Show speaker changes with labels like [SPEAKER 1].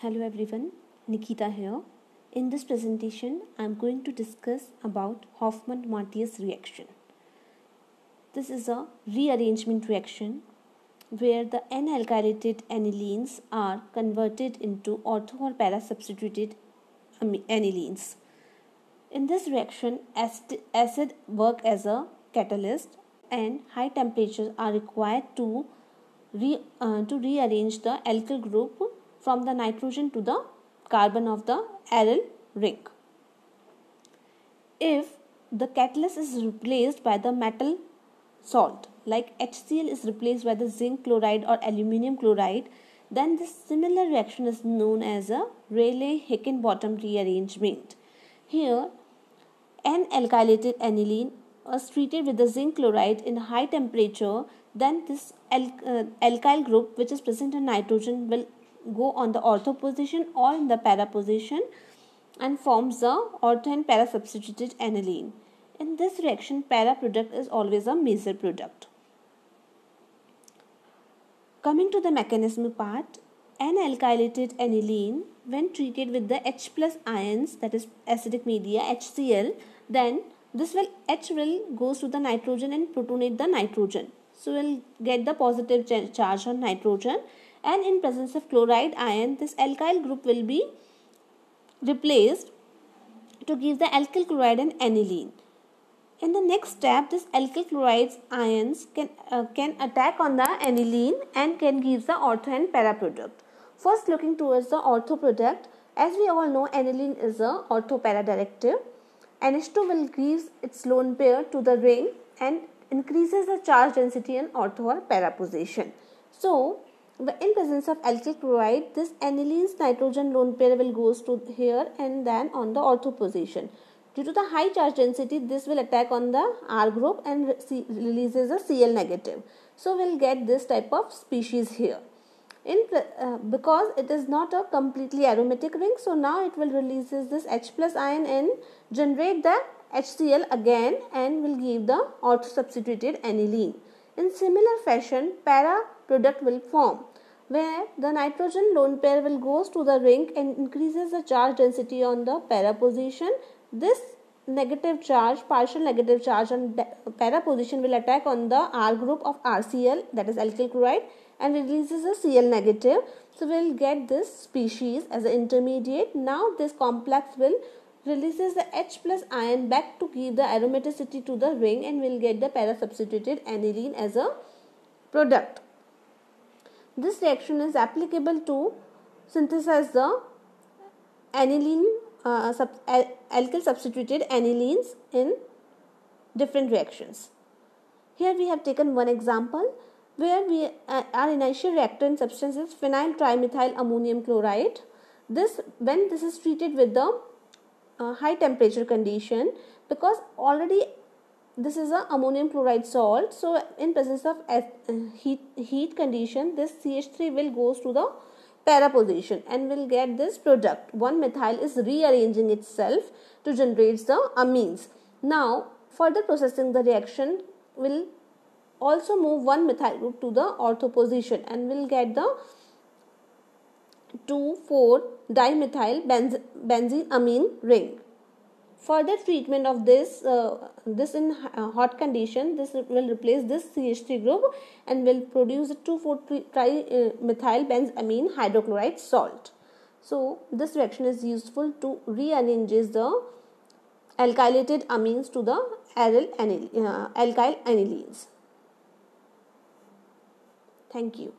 [SPEAKER 1] Hello everyone, Nikita here. In this presentation, I am going to discuss about Hofmann-Martius reaction. This is a rearrangement reaction where the N-alkylated anilines are converted into ortho or para substituted anilines. In this reaction, acid, acid work as a catalyst and high temperatures are required to re, uh, to rearrange the alkyl group from the nitrogen to the carbon of the aryl ring. If the catalyst is replaced by the metal salt like HCl is replaced by the zinc chloride or aluminium chloride then this similar reaction is known as a Reilly-Hickinbottom rearrangement. Here an alkylated aniline was treated with the zinc chloride in high temperature then this al uh, alkyl group which is present in nitrogen will go on the ortho position or in the para position and forms the ortho and para substituted aniline. In this reaction, para product is always a major product. Coming to the mechanism part, an alkylated aniline when treated with the H plus ions that is acidic media HCl then this will H will goes to the nitrogen and protonate the nitrogen. So we'll get the positive charge on nitrogen and in presence of chloride ion this alkyl group will be replaced to give the alkyl chloride and aniline. In the next step, this alkyl chloride ions can, uh, can attack on the aniline and can give the ortho and para product. First looking towards the ortho product, as we all know aniline is a ortho para directive. NH2 will give its lone pair to the ring and increases the charge density in ortho or para position. So, in presence of alkyl chloride, this aniline's nitrogen lone pair will goes to here and then on the ortho position. Due to the high charge density, this will attack on the R group and releases a Cl negative. So we'll get this type of species here. In uh, because it is not a completely aromatic ring, so now it will releases this H plus ion and generate the HCl again and will give the ortho substituted aniline. In similar fashion, para product will form where the nitrogen lone pair will goes to the ring and increases the charge density on the para position. This negative charge, partial negative charge on para position will attack on the R group of RCl that is alkyl chloride and releases a Cl negative. So we'll get this species as an intermediate. Now this complex will releases the H plus ion back to give the aromaticity to the ring and we will get the para substituted aniline as a product. This reaction is applicable to synthesize the aniline uh, sub, al alkyl substituted anilines in different reactions. Here we have taken one example where we uh, our initial reactant substance is phenyl trimethyl ammonium chloride. This when this is treated with the uh, high temperature condition because already this is a ammonium chloride salt. So in presence of uh, heat heat condition this ch3 will goes to the para position and will get this product. 1 methyl is rearranging itself to generate the amines. Now further processing the reaction will also move 1 methyl group to the ortho position and will get the 2 4 dimethyl benzene amine ring further treatment of this uh, this in uh, hot condition this will replace this CH3 group and will produce 2,4-trimethyl uh, hydrochloride salt. So this reaction is useful to rearrange the alkylated amines to the aryl anil, uh, alkyl anilines thank you